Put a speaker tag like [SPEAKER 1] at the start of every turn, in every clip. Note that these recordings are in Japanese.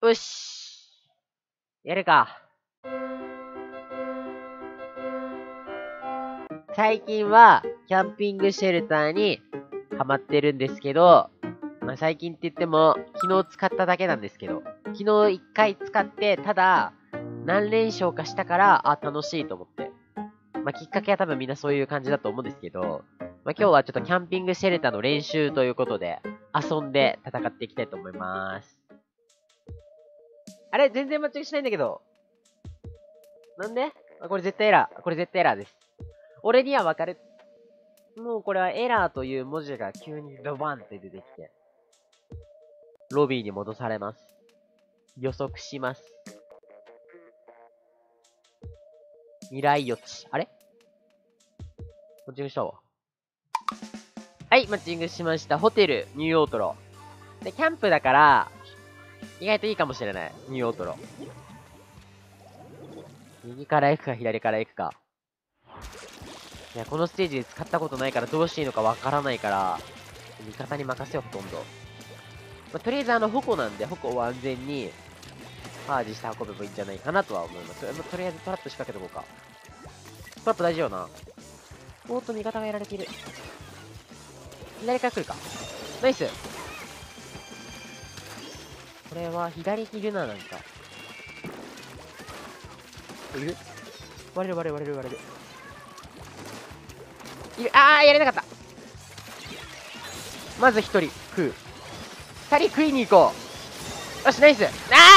[SPEAKER 1] よし。やるか。最近は、キャンピングシェルターにハマってるんですけど、まあ、最近って言っても、昨日使っただけなんですけど、昨日一回使って、ただ、何連勝かしたから、あ、楽しいと思って。まあ、きっかけは多分みんなそういう感じだと思うんですけど、まあ、今日はちょっとキャンピングシェルターの練習ということで、遊んで戦っていきたいと思います。あれ全然マッチングしないんだけど。なんで？あ、これ絶対エラー。これ絶対エラーです。俺にはわかる。もうこれはエラーという文字が急にドバンって出てきて、ロビーに戻されます。予測します。未来予知。あれ？マッチングしたわ。はい、マッチングしました。ホテル、ニューオートロ。で、キャンプだから、意外といいかもしれない。ニューオートロ。右から行くか、左から行くか。いや、このステージで使ったことないからどうしていいのかわからないから、味方に任せよ、ほとんど。まあ、とりあえずあの、矛なんで、矛を安全に、パージして運べばいいんじゃないかなとは思います。まあ、とりあえずトラップ仕掛けとこうか。トラップ大事よな。おっと、味方がやられている。左から来るか。ナイスこれは左にいるな、なんか。いる割れる割れる割れる割れる。いる、あー、やれなかった。まず一人、食う。二人食いに行こう。よし、ナイス。あ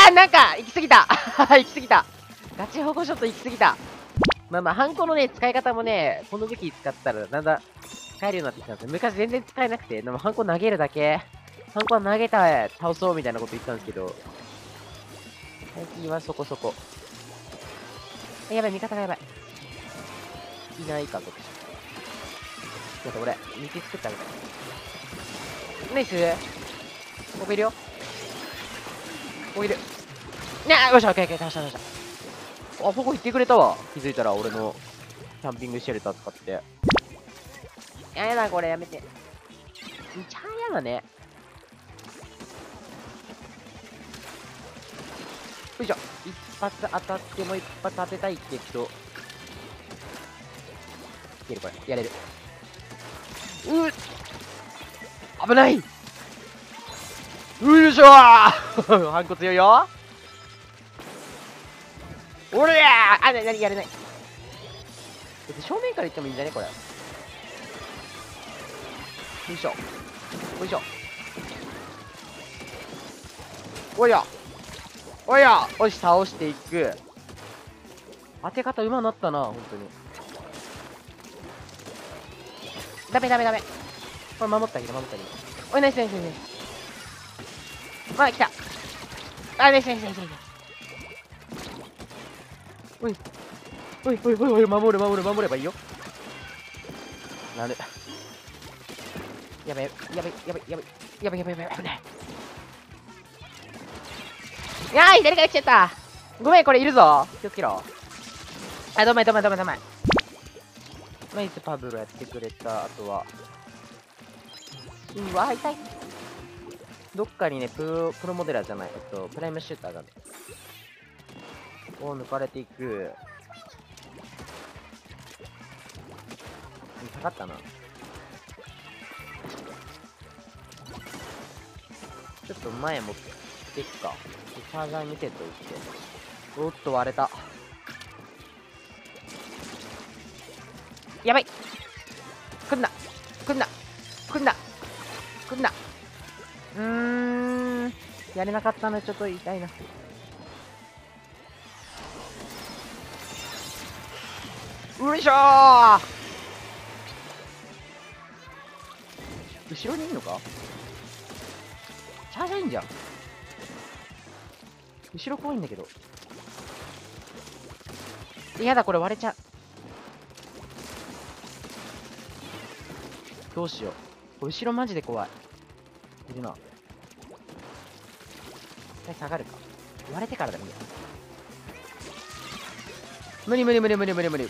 [SPEAKER 1] ー、なんか、行き過ぎた。行き過ぎた。ガチ保護ショット行き過ぎた。まあまあ、ハンコのね、使い方もね、この武器使ったら、だんだん使えるようになってきたんですよ。昔全然使えなくて、でもハンコ投げるだけ。ハンコは投げた倒そうみたいなこと言ったんですけど、最近はそこそこ。やばい、味方がやばい。いないか、こっち。ちょっと俺、道作ってあげたい。ナイスここいるよ。ここいる。ねえ、よし、オッケーオッケー、倒した倒した。あ、ここ行ってくれたわ。気づいたら俺のキャンピングシェルター使って。やだ、これやめて。めちゃやだね。発当たっても一発当てたいけど。いけるこれ。やれる。うっ危ないうよいしょーハンコ強いよおりゃーあ、な、なにやれない。正面から行ってもいいんじゃね？これ。よいしょ。よいしょ。おいやおやよし、倒していく。当て方うまなったな、本当に。ダメダメダメ。これ守ってあげる、守ってあげる。おい、ナイスナイスナイスま。あ、来た。あ、ナイスナイスナイスナイス。おい。おい、おい、おい、おい、守る、守る、守ればいいよ。なる。やばい、やばい、やばい、やばい、やばい、やばい、やばい、やばい。いやー左から来ちゃった。ごめんこれいるぞ。気をつけろ。あどめどめどめどめナイスパブロやってくれたあとは。うわ痛い。どっかにねプロプロモデラーじゃないえっとプライムシューターがねを抜かれていく。下がったな。ちょっと前持っていくかチャージャー見てといて。おっと割れた。やばい来んな来んな来んな来んなうーん。やれなかったのちょっと痛いな。よいしょー後ろにいんのか？チャージャーいいんじゃん。後ろ怖いんだけど。やだ、これ割れちゃう。どうしよう。後ろマジで怖い。いるな。一回下がるか。割れてからだ、みんな。無理無理無理無理無理無理。よ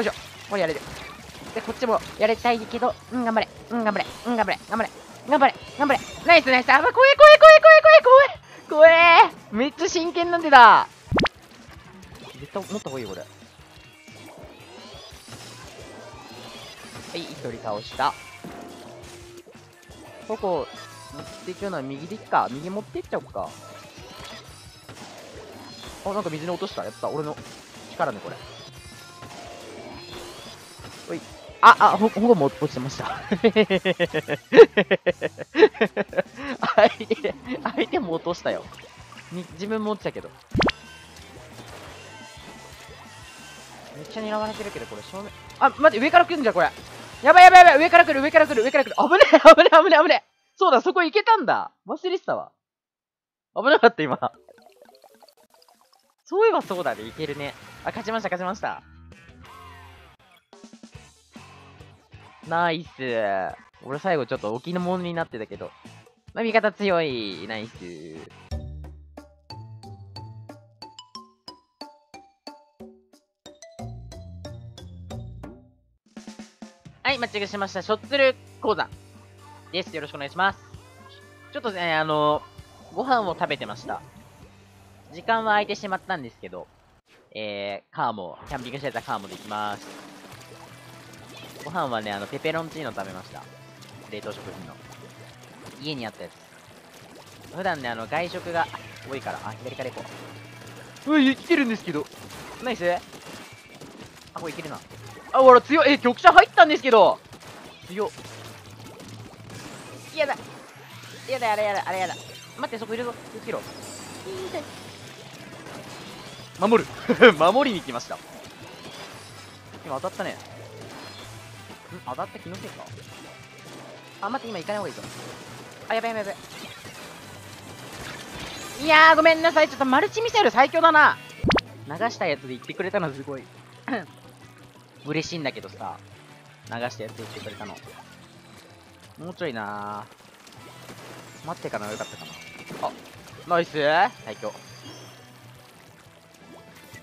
[SPEAKER 1] いしょ。これやれる。で、こっちもやりたいけど、うん、頑張れ。うん、頑張れ。うん、頑張れ。頑張れ。頑張れ。頑張れ。ナイスナイスあ、怖え怖え怖え怖え怖え怖えめっちゃ真剣なんでだ絶対持った方がいいよ、これ。はい、一人倒した。ここ、持っていくのは右でいっか。右持っていっちゃおうか。あ、なんか水に落とした。やった。俺の力ね、これ。あ、あ、ほ、ほぼも落ちてました。相手、相手も落としたよ。に、自分も落ちたけど。めっちゃ狙われてるけど、これ正面。あ、待って、上から来るんじゃ、これ。やばいやばいやばい、上から来る、上から来る、上から来る。危ねえ、危ねえ、危ねえ、危ねえ。そうだ、そこ行けたんだ。忘れてたわ。危なかった、今。そういえばそうだね、いけるね。あ、勝ちました、勝ちました。ナイス。俺最後ちょっと置きの物になってたけど。まあ、味方強い。ナイス。はい、マッチングしました。ショッツル講座です。よろしくお願いします。ちょっとね、あの、ご飯を食べてました。時間は空いてしまったんですけど、えー、カーモ、キャンピングしてたカーモで行きます。ご飯はね、あの、ペペロンチーノ食べました。冷凍食品の。家にあったやつ。普段ね、あの、外食が多いから、あ、左から行こう。うわ、来てるんですけど。ナイスあ、これいけるな。あ、ほら、強い。え、局者入ったんですけど。強っ。やだ。やだ、あれやだ、あれやだ。待って、そこいるぞ。気をつけろ。守る。守りに来ました。今当たったね。当たった気のせいか？あ、待って、今行かない方がいいぞ。あ、やべやべやべ。いやー、ごめんなさい。ちょっとマルチミサイル最強だな。流したやつで言ってくれたのすごい。嬉しいんだけどさ、流したやつで言ってくれたの。もうちょいな待ってからよかったかな。あ、ナイス最強。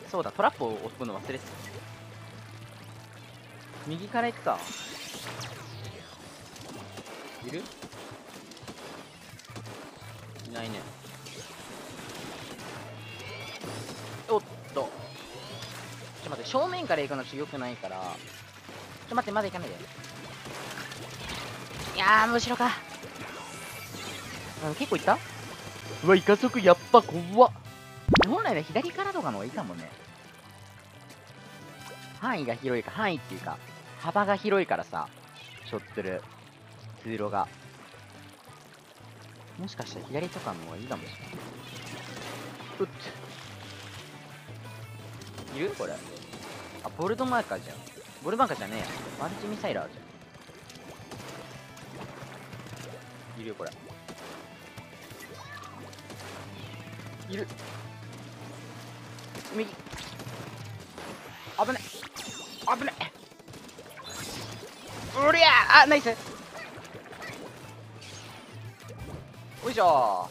[SPEAKER 1] そうだ、トラップを置くの忘れてた。右から行くか。いる？いないね。おっと。ちょっと待って、正面から行くのちょっと良くないから。ちょっと待って、まだ行かないで。いやー、後ろか。結構いった？うわ、イカ速やっぱ怖っ。本来は左からとかの方がいいかもね。範囲が広いか、範囲っていうか、幅が広いからさ、しょってる通路が。もしかしたら左とかの方がいいかもしれない。うっいるこれ。あ、ボルトマーカーじゃん。ボルドマーカーじゃねえや。マルチミサイラーじゃん。いるよ、これ。いる。右。危ね。危ね。うりゃあ、ナイス。よいしょ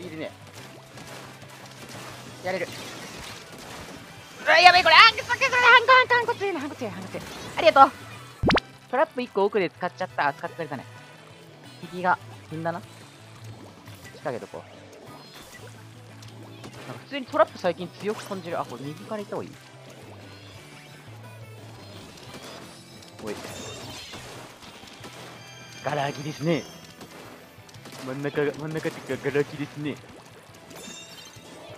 [SPEAKER 1] いるね。やれる。うわ、やべえ、これ、あ、くそくそ、ハンコ、ハンコ、ハンコ強いな、ハンコ強い、ハンコ強い。ありがとう。トラップ1個奥で使っちゃった。使ってくれたね。敵が踏んだな。仕掛けとこう。なんか普通にトラップ最近強く感じる。あ、これ右から行った方がいい。おい。ガラ空きですね。真ん中が、真ん中ってかガラ空きですね。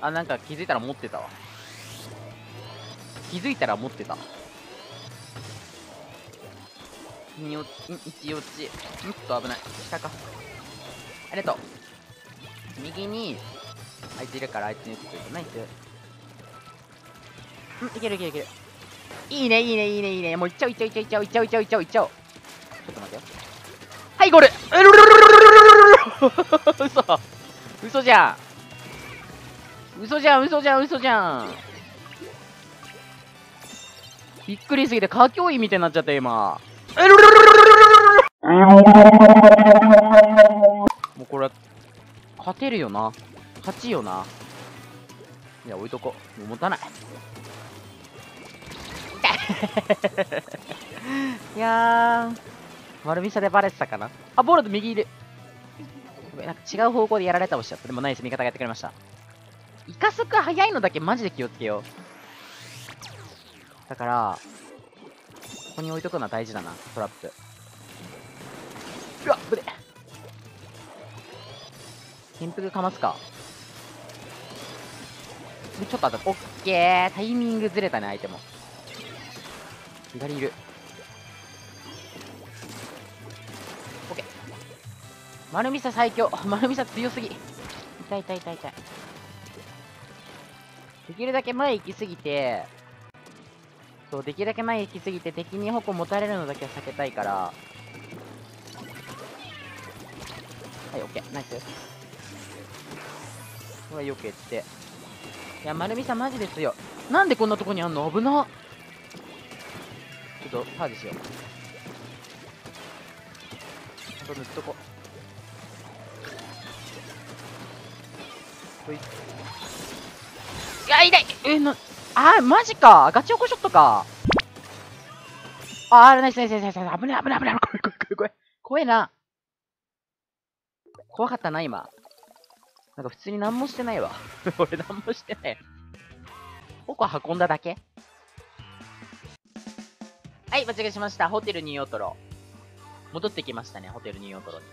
[SPEAKER 1] あ、なんか気づいたら持ってたわ。気づいたら持ってた。によ、一落ち。んっと危ない。下か。ありがとう。右に、あいついるからあいつに打ってくる。ナイス。ん、いけるいけるいける。いいね、いいね、いいね、いいね。もういっちゃう、いっちゃう、いっちゃう、いっちゃう、いっちゃう、いっちゃう、いっちゃう。ちょっと待ってよ。はい、ゴール 嘘嘘じゃん嘘じゃん、嘘じゃん、嘘じゃんびっくりすぎて、歌教員みたいになっちゃった、今。もうこれ、勝てるよな。勝ちよな。いや、置いとこう。もう持たない。いやー。丸みさでバレてたかな？あ、ボールド右いる。なんか違う方向でやられたおしちゃった。でもナイス、味方がやってくれました。イカスク早いのだけマジで気をつけよう。だから、ここに置いとくのは大事だな、トラップ。うわ、ぶね。転覆かますか。でちょっとあと、オッケー。タイミングずれたね、相手も。左いる。オッケー。丸ミサ最強。丸ミサ強すぎ。痛い痛い痛い痛い。できるだけ前行きすぎて、そう、できるだけ前行きすぎて敵に矛持たれるのだけは避けたいから。はい、オッケー。ナイス。これよけて。いや、丸見さマジで強い。なんでこんなとこにあんの？危な。ちょっと、パージしよう。あと塗っとこ。ほい。いや、痛いえ、な、あー、マジかガチオコショットかあー、ナイスナイスナイスナイス危ねえ危ねえ危ねえ怖い怖い怖い怖い。怖いな。怖かったな、今。なんか普通に何もしてないわ。俺何もしてない。矛運んだだけ？はい、間違えしました。ホテルニューオトロ。戻ってきましたね、ホテルニューオトロに。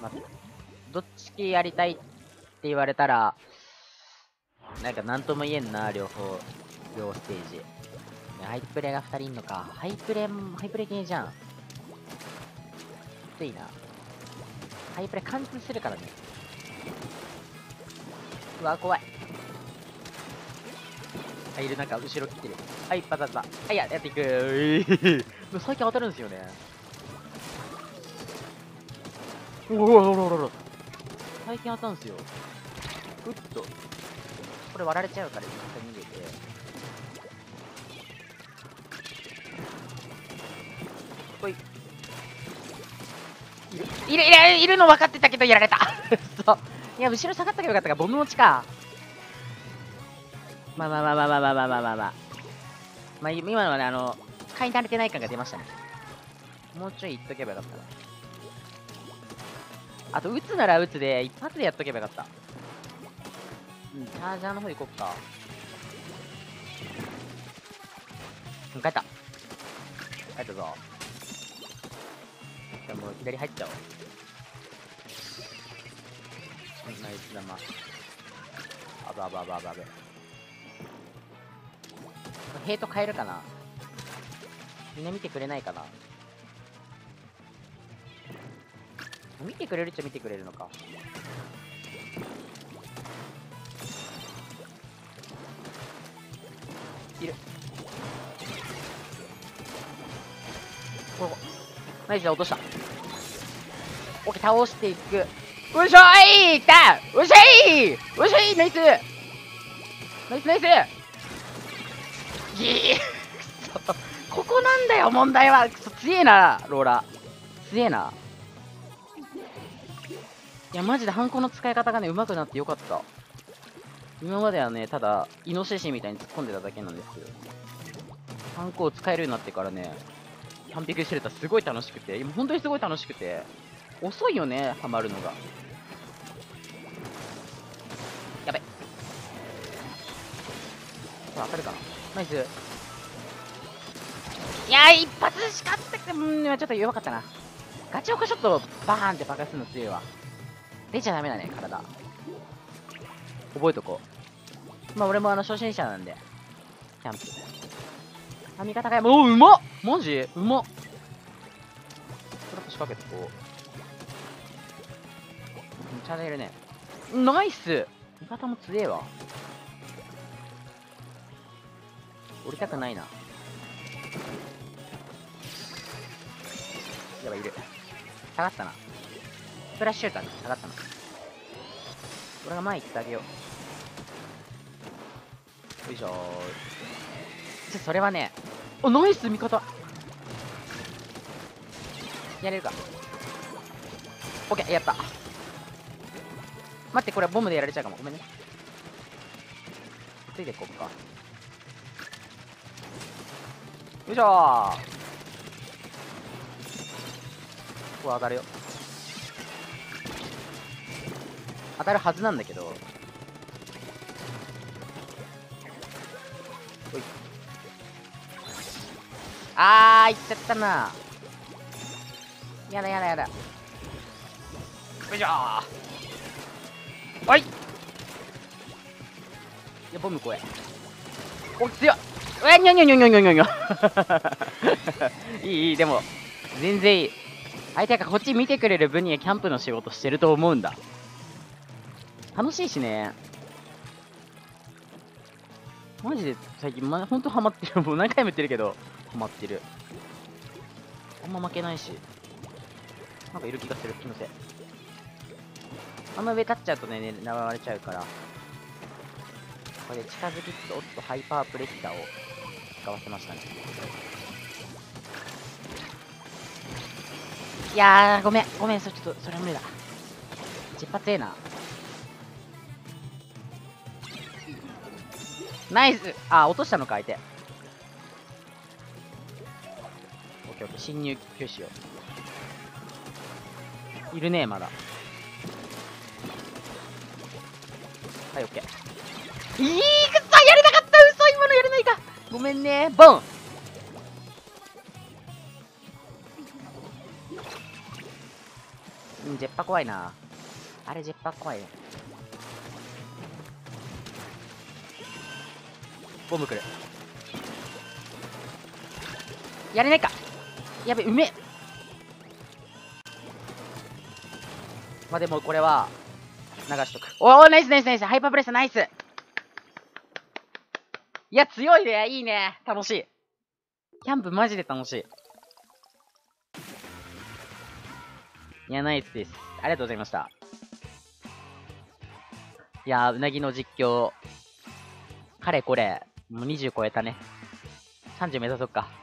[SPEAKER 1] 待って。どっち系やりたいって言われたら、なんか何とも言えんな、両方、両ステージ。ハイプレが2人いんのか。ハイプレ、ハイプレ系じゃん。きついな。ハイプレ貫通するからね。うわ、怖い。あ、いる、なんか後ろ来てる。はい、バタバタ。はい、や、やっていく。最近当たるんですよね。おおおおおお最近当たるんですよ。うっと。これ割られちゃうから、一回逃げて。ほい。いる、いる、いる、の分かってたけどやられた。そう。いや、後ろ下がったけばよかったから、ボム持ちか。まあまあまあまあまあまあまあまあまあまあ。まあ、今のはね、あの、使い慣れてない感が出ましたね。もうちょい言っとけばよかったな。あと、撃つなら撃つで、一発でやっとけばよかった。うん、チャージャーの方行こっか。うん、帰った。帰ったぞ。じゃあもう左入っちゃおう。うんナイス玉。あばあばあばあばあば。ヘイト変えるかな？みんな見てくれないかな？見てくれるっちゃ見てくれるのか。いる。ここ。ナイスだ、落とした。オッケー、倒していく。よいしょい来たよっしゃいよっしゃいナイスナイスナイス ここなんだよ、問題は。くそ、強えな、ローラ。強えな。いや、マジでハンコの使い方がね、上手くなってよかった。今まではね、ただ、イノシシみたいに突っ込んでただけなんですけど、ハンコを使えるようになってからね、完璧してたすごい楽しくて、今本当にすごい楽しくて、遅いよね、ハマるのが。やべ。これ当たるかな？ナイス。いや、一発しかったけど、うん、ちょっと弱かったな。ガチオカショットバーンって爆発するの強いわ。出ちゃダメだね、体。覚えとこう。まあ俺もあの初心者なんで。キャンプ。髪型が、もううまっマジ？うまっ。トラップ仕掛けてこう。チャージャーいるね。ナイス味方も強えわ。降りたくないな。やばい、いる。下がったな。スプラッシューターで下がったな。俺が前行ってあげよう。よいしょー。ちょ、それはね、お、ナイス味方やれるか。オッケー、やった。待って、これボムでやられちゃうかも。ごめんね。ついていこっか。よいしょー。
[SPEAKER 2] こ当たるよ。当たるはずなんだけど。おい。あー、いっちゃったな。やだやだやだ。よいしょー。おいいや、ボム怖え。お、強いえ、にょにょにょにょにょにょにょ。いい、いい、でも、全然いい。相手がこっち見てくれる分にはキャンプの仕事してると思うんだ。楽しいしね。マジで最近、ま、ほんとハマってる。もう何回も言ってるけど、ハマってる。あんま負けないし。なんかいる気がする、気のせい。あんま上立っちゃうとね、狙われちゃうから。これ近づきつつ、おっと、ハイパープレッシャーを使わせましたね。いやー、ごめん、ごめん、それちょっと、それは無理だ。実発ええな。ナイスあ、落としたのか、相手。オッケーオッケー、侵入拒否よ。いるね、まだ。はい、オッケー。いいくそやれなかった嘘今のやれないかごめんねボンうん、ジェッパ怖いな。あれ、ジェッパ怖いね。ボム来る。やれないかやべ、うめえまあ、でもこれは、流しとく。おお、ナイスナイスナイスハイパープレスナイスいや、強いねいいね楽しいキャンプマジで楽しい。いや、ナイスです。ありがとうございました。いやうなぎの実況、かれこれ、もう20超えたね。30目指そっか。